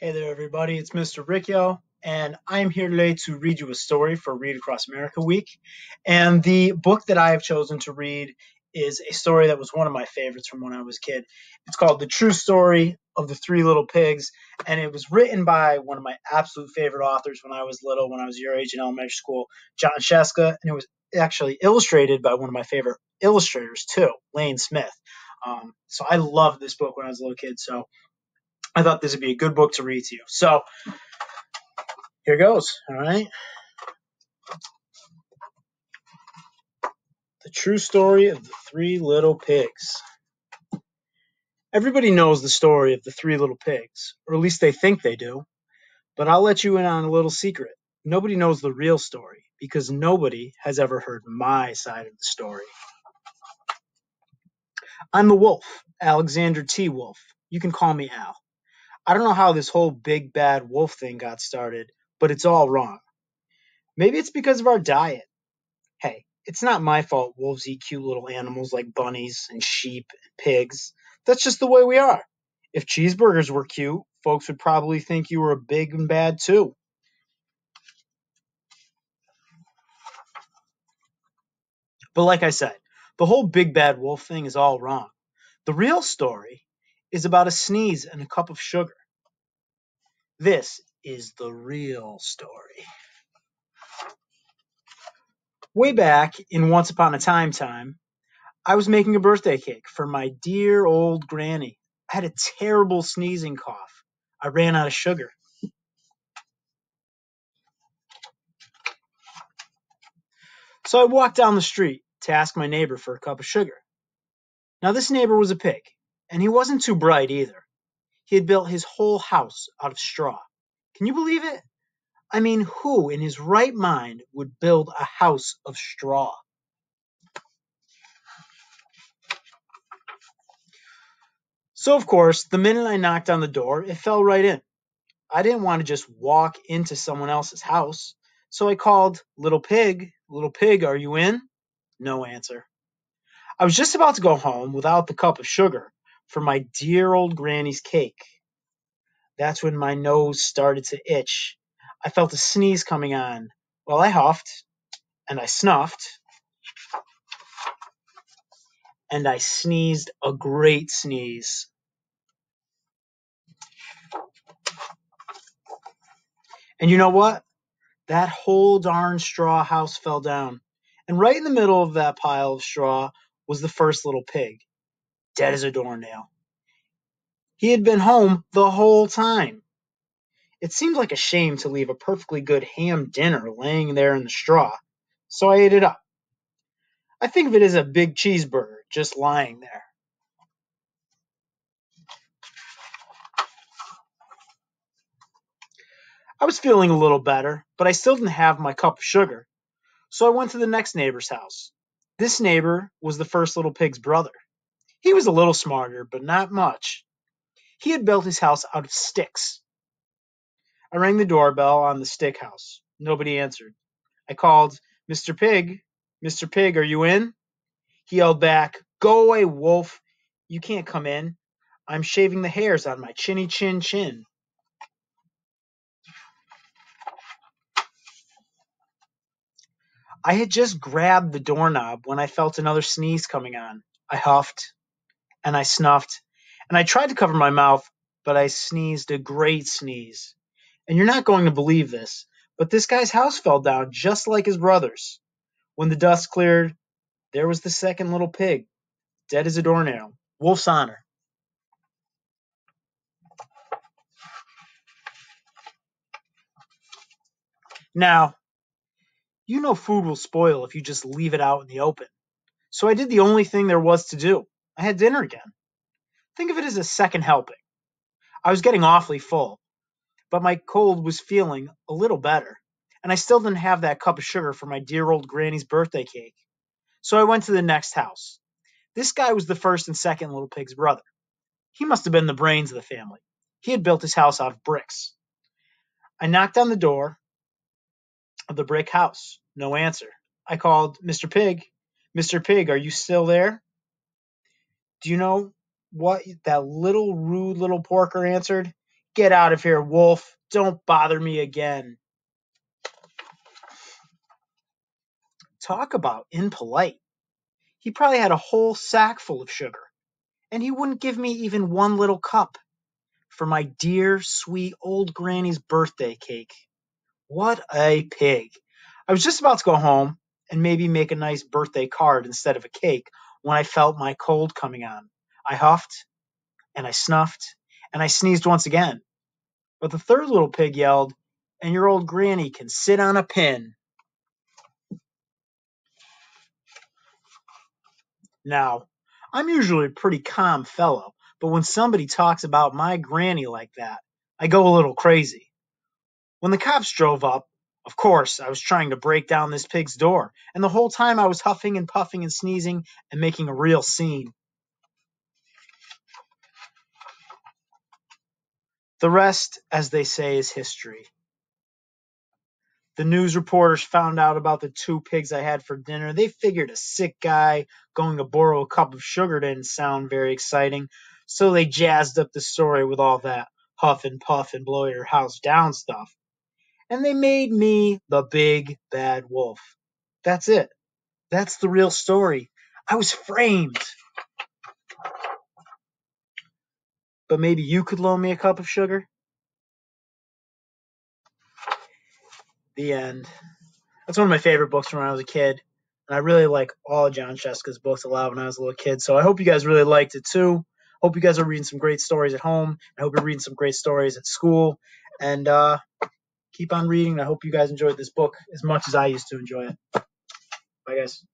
Hey there, everybody. It's Mr. Riccio, and I'm here today to read you a story for Read Across America Week. And the book that I have chosen to read is a story that was one of my favorites from when I was a kid. It's called The True Story of the Three Little Pigs, and it was written by one of my absolute favorite authors when I was little, when I was your age in elementary school, Jon Scieszka, and it was actually illustrated by one of my favorite illustrators, too, Lane Smith. Um, so I loved this book when I was a little kid. So I thought this would be a good book to read to you. So here goes. All right. The true story of the three little pigs. Everybody knows the story of the three little pigs, or at least they think they do. But I'll let you in on a little secret. Nobody knows the real story because nobody has ever heard my side of the story. I'm the wolf, Alexander T. Wolf. You can call me Al. I don't know how this whole big bad wolf thing got started, but it's all wrong. Maybe it's because of our diet. Hey, it's not my fault wolves eat cute little animals like bunnies and sheep and pigs. That's just the way we are. If cheeseburgers were cute, folks would probably think you were a big and bad too. But like I said, the whole big bad wolf thing is all wrong. The real story is about a sneeze and a cup of sugar. This is the real story. Way back in Once Upon a Time time, I was making a birthday cake for my dear old granny. I had a terrible sneezing cough. I ran out of sugar. So I walked down the street to ask my neighbor for a cup of sugar. Now, this neighbor was a pig, and he wasn't too bright either. He had built his whole house out of straw. Can you believe it? I mean, who in his right mind would build a house of straw? So, of course, the minute I knocked on the door, it fell right in. I didn't want to just walk into someone else's house, so I called, Little Pig, Little Pig, are you in? No answer. I was just about to go home without the cup of sugar for my dear old granny's cake. That's when my nose started to itch. I felt a sneeze coming on. Well, I huffed and I snuffed and I sneezed a great sneeze. And you know what? That whole darn straw house fell down. And right in the middle of that pile of straw was the first little pig dead as a doornail. He had been home the whole time. It seemed like a shame to leave a perfectly good ham dinner laying there in the straw, so I ate it up. I think of it as a big cheeseburger just lying there. I was feeling a little better, but I still didn't have my cup of sugar, so I went to the next neighbor's house. This neighbor was the first little pig's brother. He was a little smarter, but not much. He had built his house out of sticks. I rang the doorbell on the stick house. Nobody answered. I called, Mr. Pig, Mr. Pig, are you in? He yelled back, Go away, wolf. You can't come in. I'm shaving the hairs on my chinny chin chin. I had just grabbed the doorknob when I felt another sneeze coming on. I huffed and I snuffed, and I tried to cover my mouth, but I sneezed a great sneeze. And you're not going to believe this, but this guy's house fell down just like his brother's. When the dust cleared, there was the second little pig, dead as a doornail. Wolf's honor. Now, you know food will spoil if you just leave it out in the open. So I did the only thing there was to do. I had dinner again. Think of it as a second helping. I was getting awfully full, but my cold was feeling a little better, and I still didn't have that cup of sugar for my dear old granny's birthday cake. So I went to the next house. This guy was the first and second little pig's brother. He must have been the brains of the family. He had built his house out of bricks. I knocked on the door of the brick house. No answer. I called, Mr. Pig, Mr. Pig, are you still there? Do you know what that little rude little porker answered? Get out of here, wolf. Don't bother me again. Talk about impolite. He probably had a whole sack full of sugar, and he wouldn't give me even one little cup for my dear, sweet old granny's birthday cake. What a pig. I was just about to go home and maybe make a nice birthday card instead of a cake when I felt my cold coming on. I huffed and I snuffed and I sneezed once again. But the third little pig yelled, and your old granny can sit on a pin. Now, I'm usually a pretty calm fellow, but when somebody talks about my granny like that, I go a little crazy. When the cops drove up, of course, I was trying to break down this pig's door, and the whole time I was huffing and puffing and sneezing and making a real scene. The rest, as they say, is history. The news reporters found out about the two pigs I had for dinner. They figured a sick guy going to borrow a cup of sugar didn't sound very exciting, so they jazzed up the story with all that huff and puff and blow your house down stuff. And they made me the big bad wolf. That's it. That's the real story. I was framed. But maybe you could loan me a cup of sugar? The end. That's one of my favorite books from when I was a kid. And I really like all Jon Scieszka's books a lot when I was a little kid. So I hope you guys really liked it too. Hope you guys are reading some great stories at home. I hope you're reading some great stories at school. And uh, keep on reading. I hope you guys enjoyed this book as much as I used to enjoy it. Bye, guys.